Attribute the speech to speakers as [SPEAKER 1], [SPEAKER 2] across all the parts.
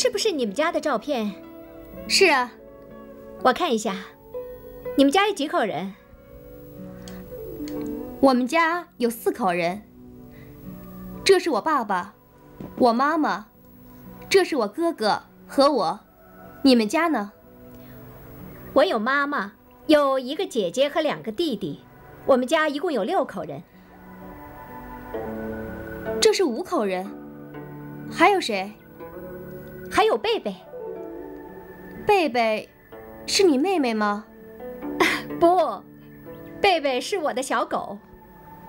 [SPEAKER 1] 是不是你们家的照片？
[SPEAKER 2] 是啊，
[SPEAKER 1] 我看一下，你们家有几口人？
[SPEAKER 2] 我们家有四口人。这是我爸爸，我妈妈，这是我哥哥和我。你们家呢？
[SPEAKER 1] 我有妈妈，有一个姐姐和两个弟弟。我们家一共有六口人。
[SPEAKER 2] 这是五口人。还有谁？
[SPEAKER 1] 还有贝贝。
[SPEAKER 2] 贝贝，是你妹妹吗？
[SPEAKER 1] 不，贝贝是我的小狗。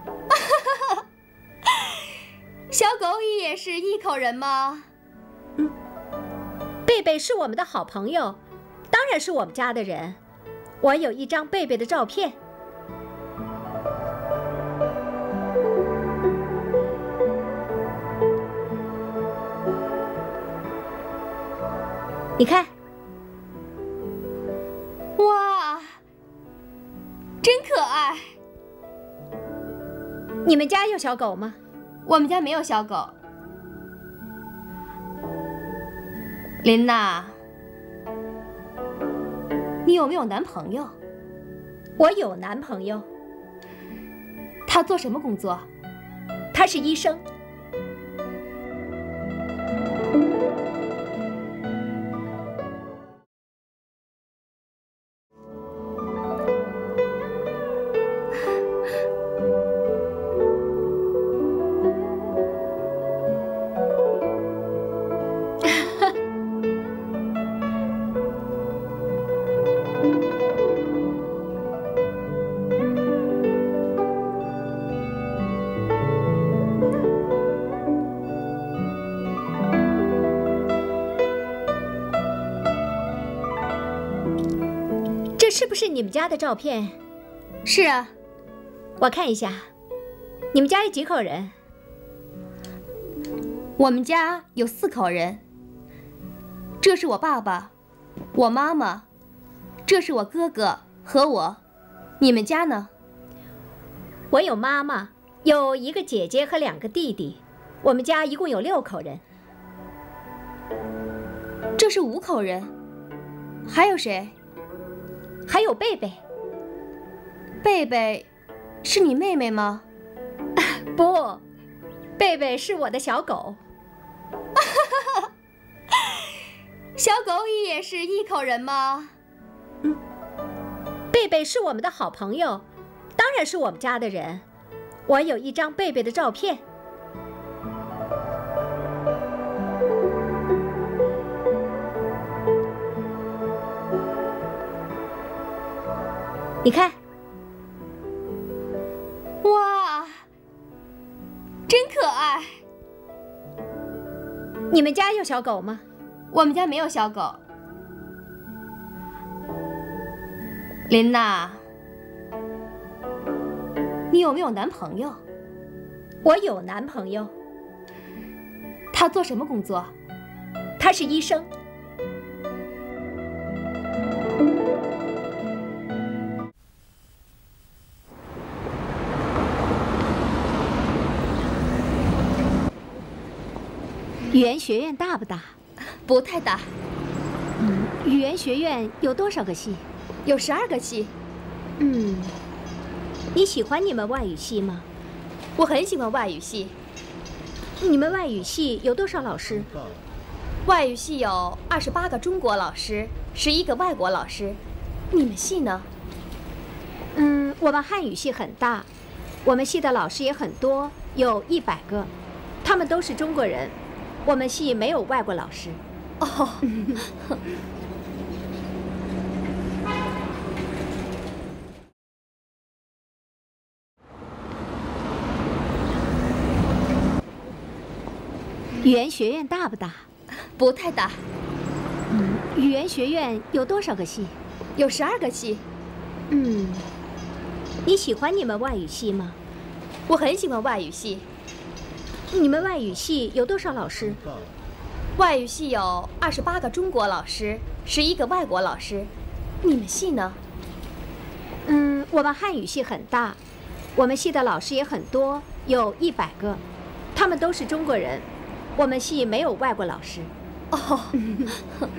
[SPEAKER 2] 小狗也是一口人吗？
[SPEAKER 1] 嗯，贝贝是我们的好朋友，当然是我们家的人。我有一张贝贝的照片。你看，
[SPEAKER 2] 哇，真可爱！
[SPEAKER 1] 你们家有小狗吗？
[SPEAKER 2] 我们家没有小狗。琳娜，你有没有男朋友？
[SPEAKER 1] 我有男朋友。
[SPEAKER 2] 他做什么工作？
[SPEAKER 1] 他是医生。是不是你们家的照片？
[SPEAKER 2] 是啊，
[SPEAKER 1] 我看一下，你们家有几口人？
[SPEAKER 2] 我们家有四口人。这是我爸爸，我妈妈，这是我哥哥和我。你们家呢？
[SPEAKER 1] 我有妈妈，有一个姐姐和两个弟弟。我们家一共有六口人。
[SPEAKER 2] 这是五口人。还有谁？
[SPEAKER 1] 还有贝贝，
[SPEAKER 2] 贝贝，是你妹妹吗？
[SPEAKER 1] 不，贝贝是我的小狗。
[SPEAKER 2] 小狗也是一口人吗？
[SPEAKER 1] 嗯，贝贝是我们的好朋友，当然是我们家的人。我有一张贝贝的照片。你看，
[SPEAKER 2] 哇，真可爱！
[SPEAKER 1] 你们家有小狗吗？
[SPEAKER 2] 我们家没有小狗。琳娜，你有没有男朋友？
[SPEAKER 1] 我有男朋友。
[SPEAKER 2] 他做什么工作？
[SPEAKER 1] 他是医生。语言学院大不大？
[SPEAKER 2] 不太大。
[SPEAKER 1] 嗯，语言学院有多少个系？
[SPEAKER 2] 有十二个系。
[SPEAKER 1] 嗯，你喜欢你们外语系吗？
[SPEAKER 2] 我很喜欢外语系。
[SPEAKER 1] 你们外语系有多少老师？
[SPEAKER 2] 外语系有二十八个中国老师，十一个外国老师。你们系呢？
[SPEAKER 1] 嗯，我们汉语系很大，我们系的老师也很多，有一百个，他们都是中国人。我们系没有外国老师。哦。语言学院大不大？
[SPEAKER 2] 不太大。
[SPEAKER 1] 嗯，语言学院有多少个系？
[SPEAKER 2] 有十二个系。
[SPEAKER 1] 嗯，你喜欢你们外语系吗？
[SPEAKER 2] 我很喜欢外语系。
[SPEAKER 1] 你们外语系有多少老师？
[SPEAKER 2] 外语系有二十八个中国老师，十一个外国老师。你们系呢？
[SPEAKER 1] 嗯，我们汉语系很大，我们系的老师也很多，有一百个，他们都是中国人。我们系没有外国老师。
[SPEAKER 2] 哦，